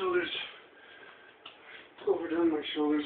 shoulders. Overdone my shoulders.